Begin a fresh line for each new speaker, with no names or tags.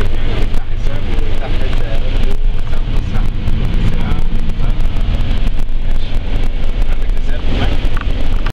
you.